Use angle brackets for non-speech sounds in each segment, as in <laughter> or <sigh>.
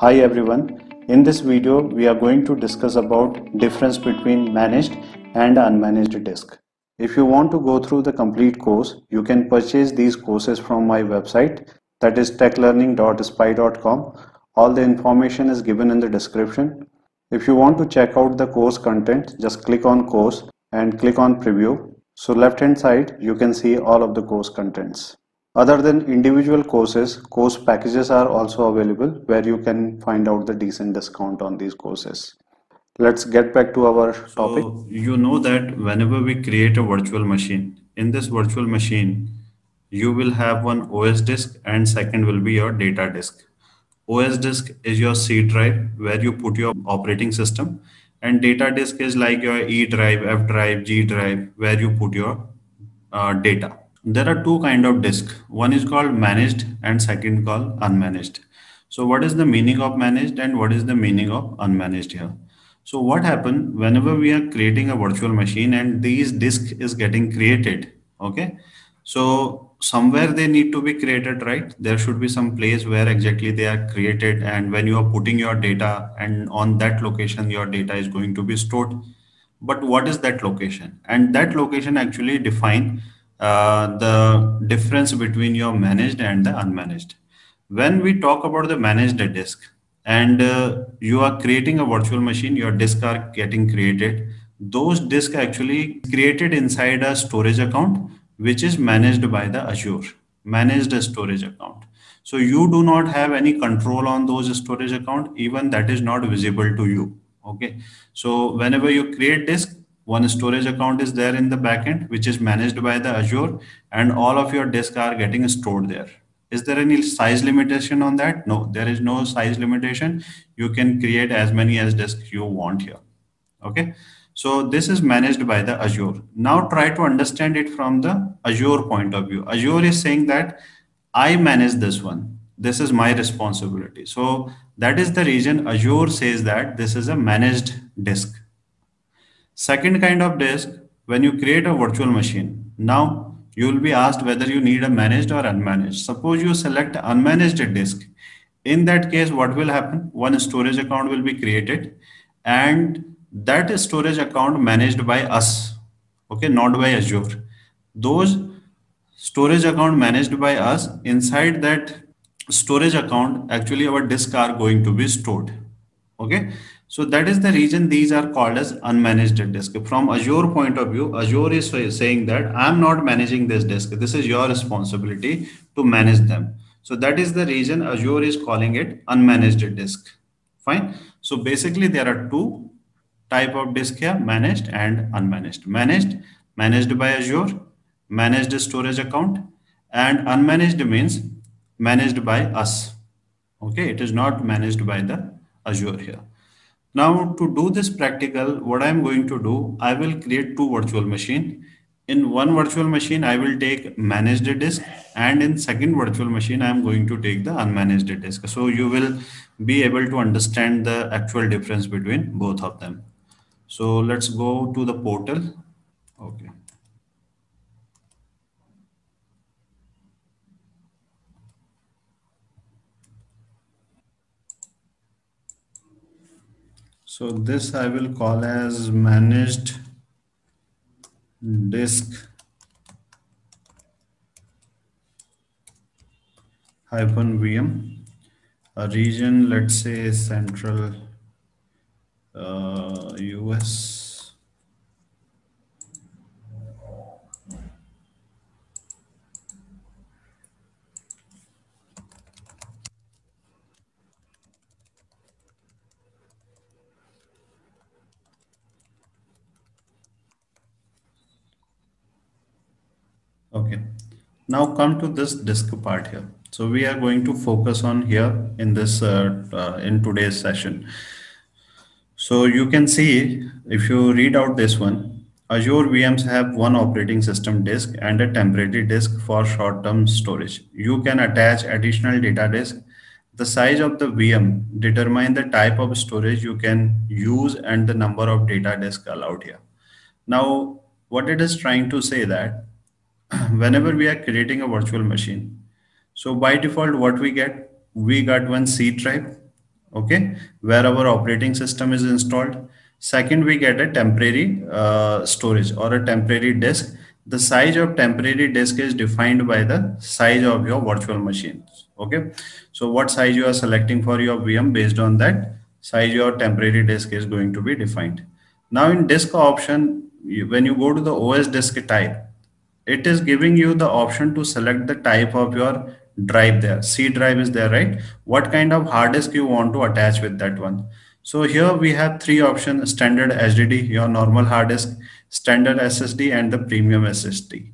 Hi everyone. In this video, we are going to discuss about difference between managed and unmanaged disk. If you want to go through the complete course, you can purchase these courses from my website that is techlearning.spayee.com. All the information is given in the description. If you want to check out the course content, just click on course and click on preview. So left hand side, you can see all of the course contents. Other than individual courses, course packages are also available where you can find out the decent discount on these courses. Let's get back to our topic. So you know that whenever we create a virtual machine, in this virtual machine, you will have one OS disk and second will be your data disk. OS disk is your C drive where you put your operating system and data disk is like your E drive, F drive, G drive where you put your uh, data there are two kind of disk. One is called managed and second called unmanaged. So what is the meaning of managed and what is the meaning of unmanaged here? So what happen whenever we are creating a virtual machine and these disk is getting created okay? So somewhere they need to be created right? There should be some place where exactly they are created and when you are putting your data and on that location your data is going to be stored. But what is that location? And that location actually define uh, the difference between your managed and the unmanaged. When we talk about the managed disk and uh, you are creating a virtual machine, your disk are getting created. Those disk actually created inside a storage account, which is managed by the Azure, managed storage account. So you do not have any control on those storage account, even that is not visible to you. Okay. So whenever you create disk, one storage account is there in the backend, which is managed by the Azure, and all of your disks are getting stored there. Is there any size limitation on that? No, there is no size limitation. You can create as many as disks you want here. Okay. So this is managed by the Azure. Now try to understand it from the Azure point of view. Azure is saying that I manage this one. This is my responsibility. So that is the reason Azure says that this is a managed disk. Second kind of disk, when you create a virtual machine, now you will be asked whether you need a managed or unmanaged. Suppose you select unmanaged disk. In that case, what will happen? One storage account will be created and that storage account managed by us, okay, not by Azure. Those storage account managed by us, inside that storage account, actually our disk are going to be stored, okay. So that is the reason these are called as unmanaged disk. From Azure point of view, Azure is saying that I'm not managing this disk. This is your responsibility to manage them. So that is the reason Azure is calling it unmanaged disk. Fine. So basically there are two type of disk here, managed and unmanaged. Managed, managed by Azure, managed storage account and unmanaged means managed by us. Okay, it is not managed by the Azure here. Now to do this practical, what I'm going to do, I will create two virtual machine. In one virtual machine, I will take managed disk and in second virtual machine, I'm going to take the unmanaged disk. So you will be able to understand the actual difference between both of them. So let's go to the portal. Okay. So this I will call as managed disk hyphen VM, a region, let's say central uh, US. Okay, now come to this disk part here. So we are going to focus on here in this uh, uh, in today's session. So you can see if you read out this one, Azure VMs have one operating system disk and a temporary disk for short-term storage. You can attach additional data disk. The size of the VM determine the type of storage you can use and the number of data disk allowed here. Now, what it is trying to say that <clears throat> whenever we are creating a virtual machine. So by default, what we get, we got one C drive, okay, where our operating system is installed. Second, we get a temporary uh, storage or a temporary disk. The size of temporary disk is defined by the size of your virtual machine. Okay, so what size you are selecting for your VM based on that size your temporary disk is going to be defined. Now in disk option, when you go to the OS disk type, it is giving you the option to select the type of your drive there. C drive is there, right? What kind of hard disk you want to attach with that one. So here we have three options, standard HDD, your normal hard disk, standard SSD and the premium SSD.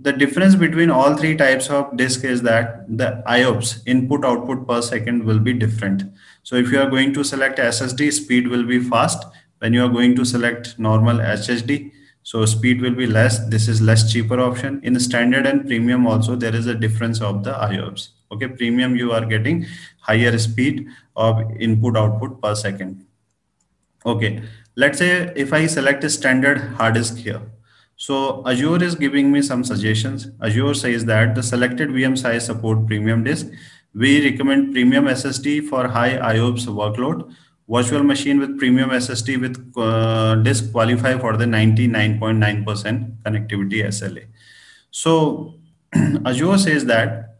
The difference between all three types of disk is that the IOPS input output per second will be different. So if you are going to select SSD, speed will be fast. When you are going to select normal HDD, so speed will be less. This is less cheaper option. In standard and premium also, there is a difference of the IOPS. Okay, premium you are getting higher speed of input output per second. Okay, let's say if I select a standard hard disk here. So Azure is giving me some suggestions. Azure says that the selected VM size support premium disk. We recommend premium SSD for high IOPS workload. Virtual machine with premium SSD with uh, disk qualify for the 99.9% connectivity SLA. So <clears throat> Azure says that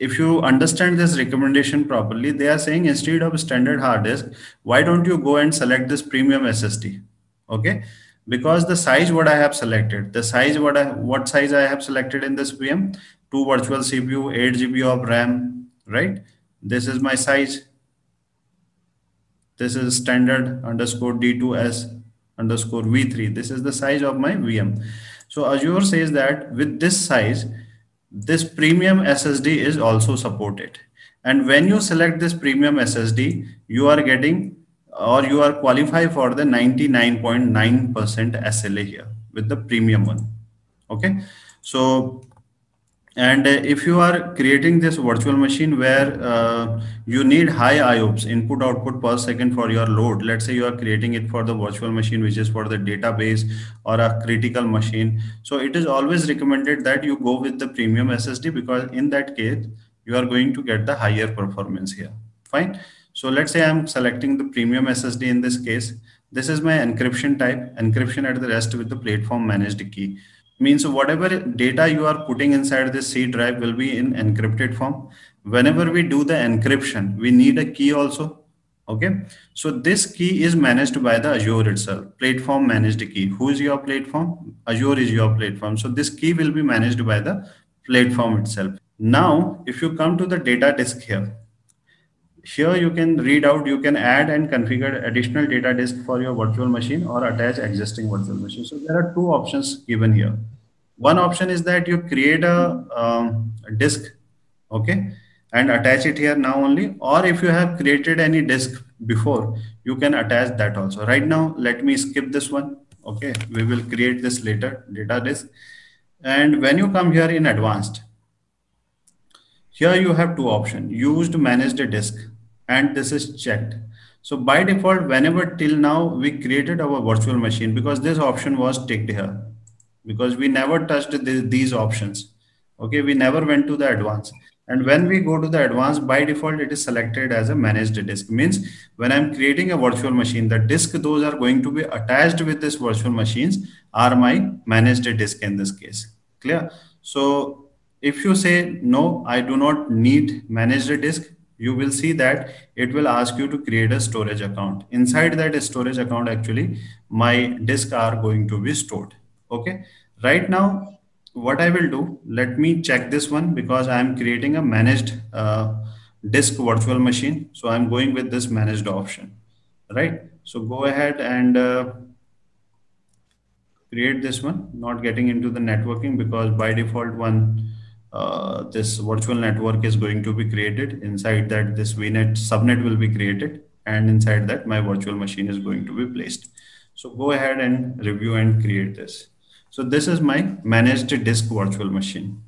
if you understand this recommendation properly, they are saying instead of standard hard disk, why don't you go and select this premium SSD? Okay because the size what I have selected, the size what I what size I have selected in this VM, two virtual CPU, 8 GB of RAM, right? This is my size. This is standard underscore D2S underscore V3. This is the size of my VM. So Azure says that with this size, this premium SSD is also supported. And when you select this premium SSD, you are getting or you are qualified for the 99.9% SLA here with the premium one. Okay. So, and if you are creating this virtual machine where uh, you need high IOPS input output per second for your load, let's say you are creating it for the virtual machine, which is for the database or a critical machine. So it is always recommended that you go with the premium SSD because in that case, you are going to get the higher performance here. Fine. So let's say I'm selecting the premium SSD in this case. This is my encryption type, encryption at the rest with the platform managed key. Means whatever data you are putting inside this C drive will be in encrypted form. Whenever we do the encryption, we need a key also. Okay. So this key is managed by the Azure itself, platform managed key. Who is your platform? Azure is your platform. So this key will be managed by the platform itself. Now, if you come to the data disk here, here you can read out, you can add and configure additional data disk for your virtual machine or attach existing virtual machine. So there are two options given here. One option is that you create a, um, disk, okay, and attach it here now only. Or if you have created any disk before, you can attach that also. Right now, let me skip this one. Okay, we will create this later, data disk. And when you come here in advanced, here you have two options, used managed disk and this is checked. So by default, whenever till now we created our virtual machine because this option was ticked here because we never touched the, these options. Okay, we never went to the advanced. And when we go to the advanced, by default, it is selected as a managed disk. Means when I'm creating a virtual machine, the disk those are going to be attached with this virtual machines are my managed disk in this case. Clear? So if you say, no, I do not need managed disk, you will see that it will ask you to create a storage account. Inside that storage account, actually, my disk are going to be stored. Okay. Right now, what I will do, let me check this one because I'm creating a managed uh, disk virtual machine. So I'm going with this managed option, right? So go ahead and uh, create this one, not getting into the networking because by default one uh, this virtual network is going to be created. Inside that, this VNet subnet will be created. And inside that, my virtual machine is going to be placed. So go ahead and review and create this. So this is my managed disk virtual machine.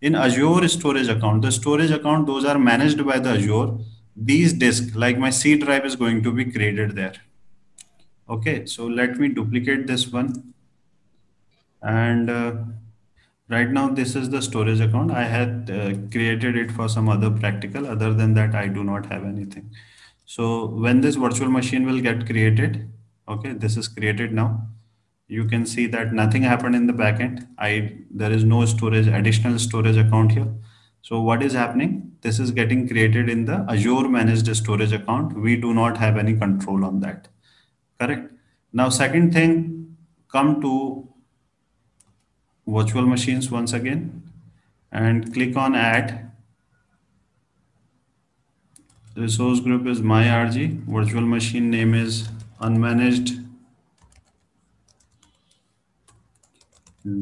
In Azure storage account, the storage account, those are managed by the Azure. These disks, like my C drive is going to be created there. Okay, so let me duplicate this one. And uh, right now this is the storage account. I had uh, created it for some other practical. Other than that i do not have anything. So when this virtual machine will get created okay this is created now. You can see that nothing happened in the backend. I there is no storage additional storage account here. So what is happening? This is getting created in the azure managed storage account. We do not have any control on that. Correct? Now second thing come to virtual machines once again. And click on add. Resource group is my RG virtual machine name is unmanaged.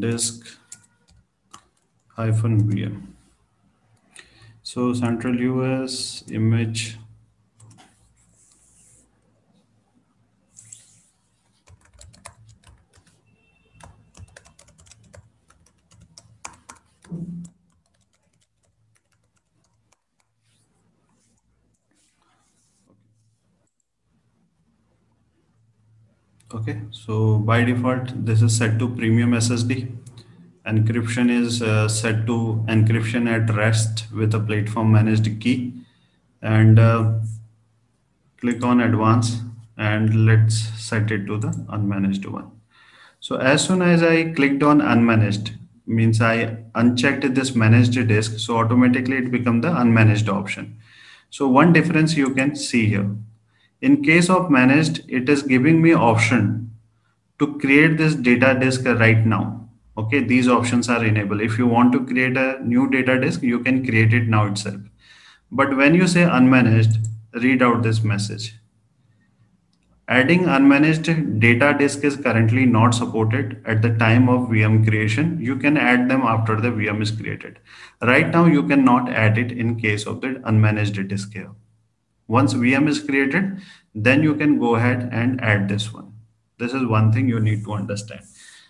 Disk hyphen VM so central US image Okay, so by default, this is set to premium SSD. Encryption is uh, set to encryption at rest with a platform managed key. And uh, click on advanced and let's set it to the unmanaged one. So as soon as I clicked on unmanaged, means I unchecked this managed disk, so automatically it become the unmanaged option. So one difference you can see here in case of managed, it is giving me option to create this data disk right now. Okay, these options are enabled. If you want to create a new data disk, you can create it now itself. But when you say unmanaged, read out this message. Adding unmanaged data disk is currently not supported at the time of VM creation. You can add them after the VM is created. Right now, you cannot add it in case of the unmanaged disk here. Once VM is created, then you can go ahead and add this one. This is one thing you need to understand.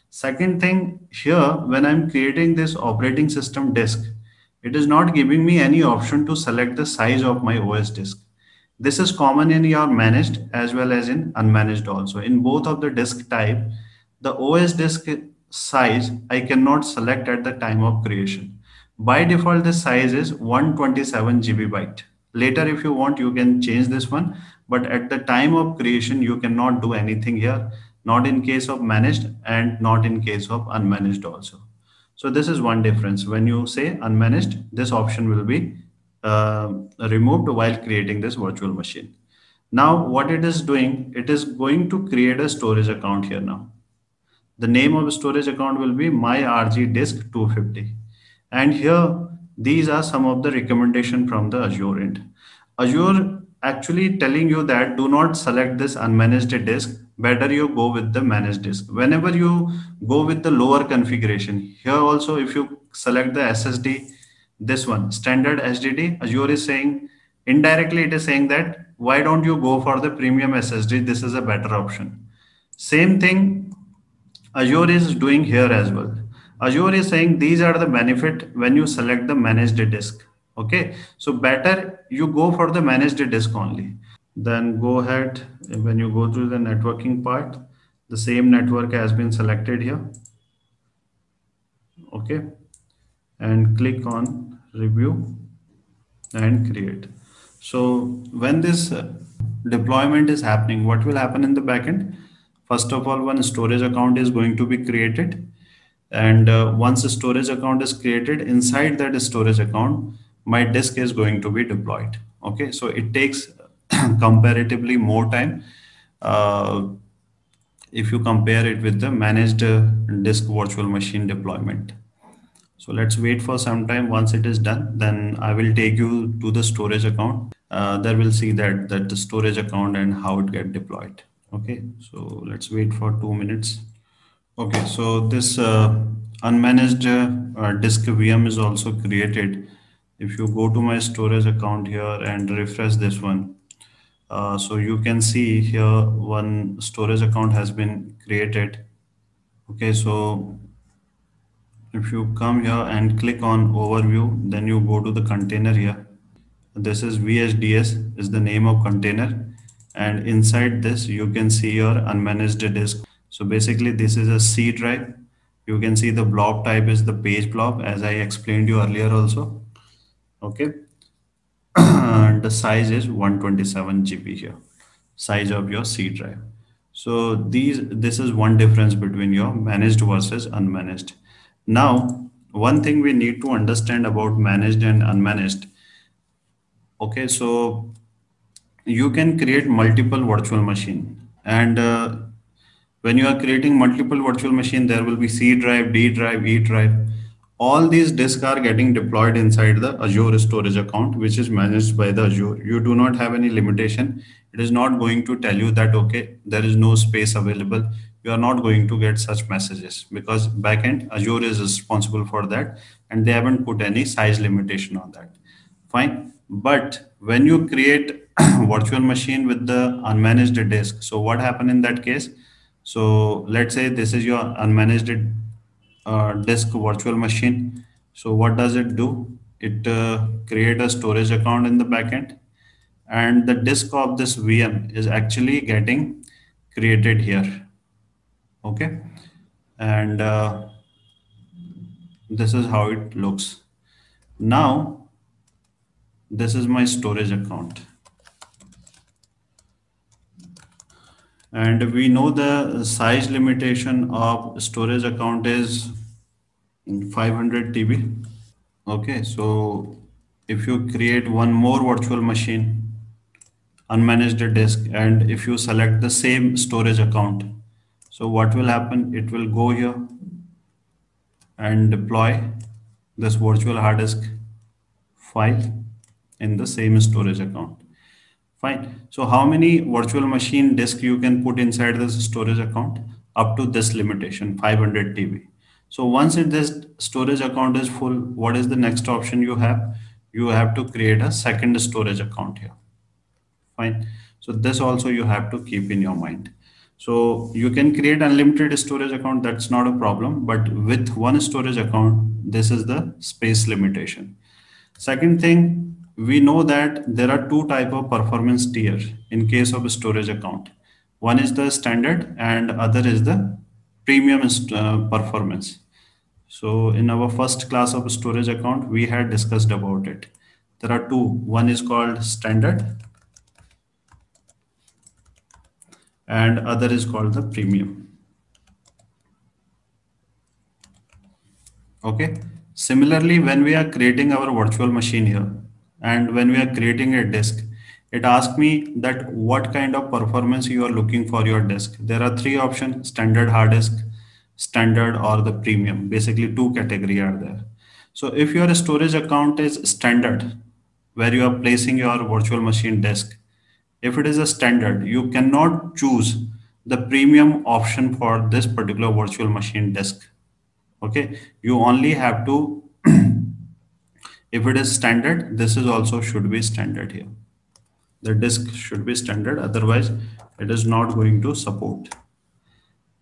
Second thing here, when I'm creating this operating system disk, it is not giving me any option to select the size of my OS disk. This is common in your managed as well as in unmanaged also. In both of the disk type, the OS disk size I cannot select at the time of creation. By default, the size is 127 GB byte later if you want you can change this one. But at the time of creation you cannot do anything here. Not in case of managed and not in case of unmanaged also. So this is one difference. When you say unmanaged this option will be uh, removed while creating this virtual machine. Now what it is doing it is going to create a storage account here now. The name of storage account will be my rg disk 250 and here these are some of the recommendation from the Azure end. Azure actually telling you that do not select this unmanaged disk. Better you go with the managed disk. Whenever you go with the lower configuration, here also if you select the SSD, this one, standard HDD, Azure is saying, indirectly it is saying that why don't you go for the premium SSD? This is a better option. Same thing Azure is doing here as well. Azure is saying these are the benefit when you select the managed disk. Okay, so better you go for the managed disk only. Then go ahead when you go through the networking part, the same network has been selected here. Okay, and click on review and create. So when this uh, deployment is happening, what will happen in the backend? First of all, one storage account is going to be created and uh, once a storage account is created inside that storage account my disk is going to be deployed. Okay? So it takes <clears throat> comparatively more time. Uh, if you compare it with the managed uh, disk virtual machine deployment. So let's wait for some time. Once it is done then i will take you to the storage account. Uh, there will see that that the storage account and how it get deployed. Okay? So let's wait for two minutes Okay, so this uh, unmanaged uh, disk VM is also created. If you go to my storage account here and refresh this one, uh, so you can see here one storage account has been created. Okay, so if you come here and click on overview, then you go to the container here. This is VHDS is the name of container. And inside this, you can see your unmanaged disk. So basically this is a C drive. you can see the blob type is the page blob as I explained you earlier also. Okay. <clears throat> and the size is 127 GB here, size of your C drive. So these this is one difference between your managed versus unmanaged. Now, one thing we need to understand about managed and unmanaged. Okay, so you can create multiple virtual machine and uh, when you are creating multiple virtual machine, there will be C drive, D drive, E drive. All these disks are getting deployed inside the Azure storage account, which is managed by the Azure. You do not have any limitation. It is not going to tell you that, okay, there is no space available. You are not going to get such messages because backend Azure is responsible for that and they haven't put any size limitation on that. Fine. But when you create <clears throat> virtual machine with the unmanaged disk, so what happened in that case? So let's say this is your unmanaged uh, disk virtual machine. So what does it do? It uh, create a storage account in the backend and the disk of this VM is actually getting created here. Okay. And uh, this is how it looks. Now, this is my storage account. And we know the size limitation of storage account is 500 TB. Okay, so if you create one more virtual machine, unmanaged disk, and if you select the same storage account, so what will happen? It will go here and deploy this virtual hard disk file in the same storage account. Fine. So how many virtual machine disk you can put inside this storage account? Up to this limitation, 500 TB. So once this storage account is full, what is the next option you have? You have to create a second storage account here. Fine. So this also you have to keep in your mind. So you can create unlimited storage account. That's not a problem. But with one storage account, this is the space limitation. Second thing, we know that there are two type of performance tier in case of storage account. One is the standard and other is the premium uh, performance. So in our first class of storage account, we had discussed about it. There are two. One is called standard and other is called the premium. Okay. Similarly, when we are creating our virtual machine here, and when we are creating a disk it asks me that what kind of performance you are looking for your disk there are three options standard hard disk standard or the premium. Basically two category are there. So if your storage account is standard where you are placing your virtual machine disk if it is a standard you cannot choose the premium option for this particular virtual machine disk okay? You only have to if it is standard, this is also should be standard here. The disk should be standard, otherwise it is not going to support.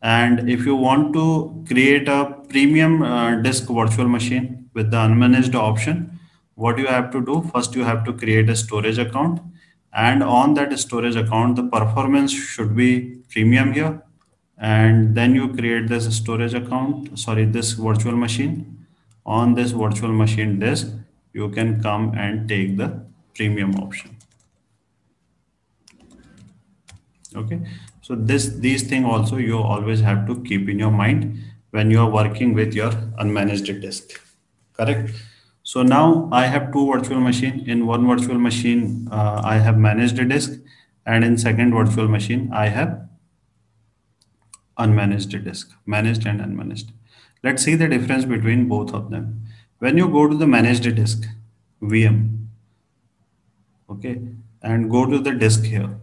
And if you want to create a premium uh, disk virtual machine with the unmanaged option, what you have to do, first you have to create a storage account and on that storage account, the performance should be premium here. And then you create this storage account, sorry, this virtual machine on this virtual machine disk you can come and take the premium option. Okay? So this these thing also you always have to keep in your mind when you are working with your unmanaged disk correct? So now i have two virtual machine. In one virtual machine uh, i have managed a disk and in second virtual machine i have unmanaged disk managed and unmanaged. Let's see the difference between both of them when you go to the managed disk VM, okay, and go to the disk here,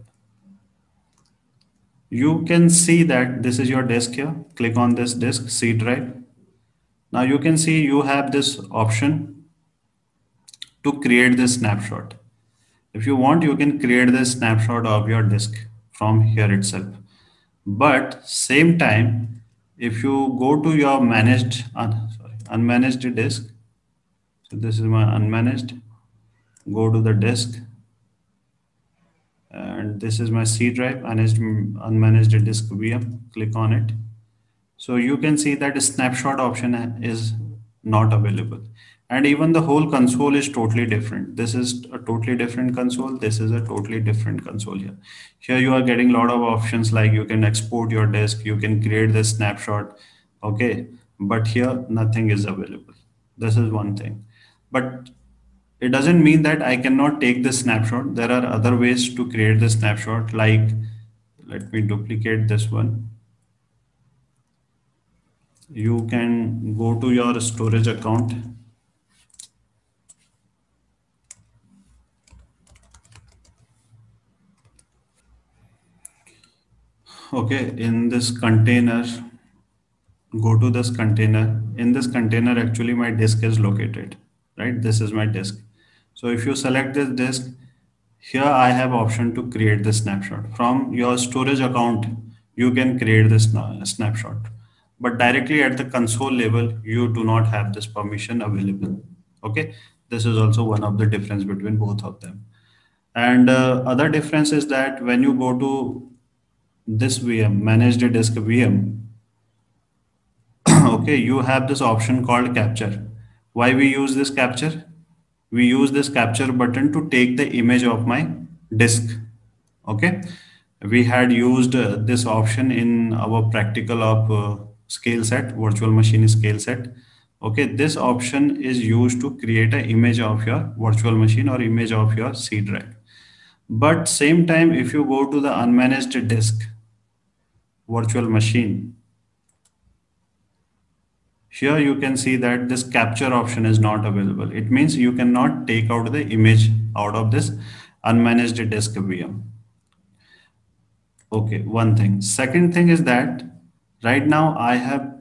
you can see that this is your disk here. Click on this disk, C drive. Now you can see you have this option to create this snapshot. If you want, you can create this snapshot of your disk from here itself. But same time, if you go to your managed, uh, sorry, unmanaged disk, so this is my unmanaged go to the disk and this is my C drive managed unmanaged disk VM click on it So you can see that snapshot option is not available. And even the whole console is totally different. This is a totally different console. This is a totally different console here. Here you are getting a lot of options like you can export your disk, you can create the snapshot. Okay. But here nothing is available. This is one thing. But it doesn't mean that I cannot take the snapshot. There are other ways to create the snapshot like, let me duplicate this one. You can go to your storage account. Okay in this container go to this container. In this container actually my disk is located right? This is my disk. So if you select this disk here I have option to create the snapshot. From your storage account you can create this snapshot. But directly at the console level you do not have this permission available. Okay? This is also one of the difference between both of them. And uh, other difference is that when you go to this VM managed disk VM <coughs> okay you have this option called capture why we use this capture we use this capture button to take the image of my disk okay we had used uh, this option in our practical of uh, scale set, virtual machine scale set. Okay, this option is used to create an image of your virtual machine or image of your C drive. But same time, if you go to the unmanaged disk virtual machine, here you can see that this capture option is not available. It means you cannot take out the image out of this unmanaged disk VM. Okay, one thing. Second thing is that right now I have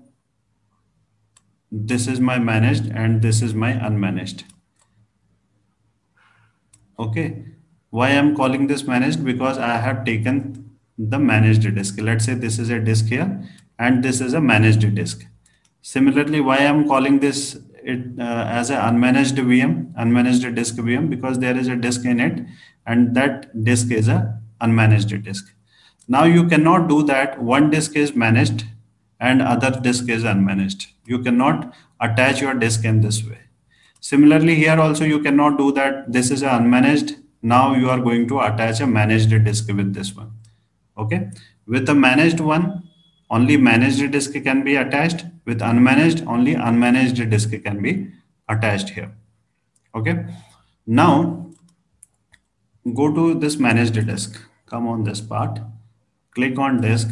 this is my managed and this is my unmanaged okay why I'm calling this managed because I have taken the managed disk let's say this is a disk here and this is a managed disk similarly why I'm calling this it uh, as an unmanaged VM unmanaged disk VM because there is a disk in it and that disk is a unmanaged disk now you cannot do that. One disk is managed and other disk is unmanaged. You cannot attach your disk in this way. Similarly, here also you cannot do that. This is unmanaged. Now you are going to attach a managed disk with this one. Okay. With a managed one, only managed disk can be attached. With unmanaged, only unmanaged disk can be attached here. Okay. Now go to this managed disk. Come on this part click on disk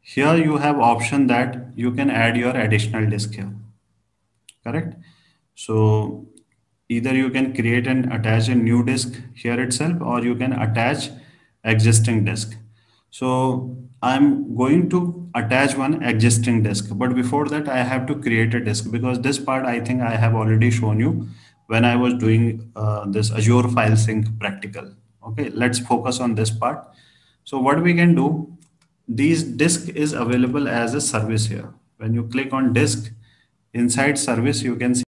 here you have option that you can add your additional disk here correct so either you can create and attach a new disk here itself or you can attach existing disk so i'm going to attach one existing disk but before that i have to create a disk because this part i think i have already shown you when i was doing uh, this azure file sync practical okay let's focus on this part so what we can do, these disk is available as a service here. When you click on disk, inside service, you can see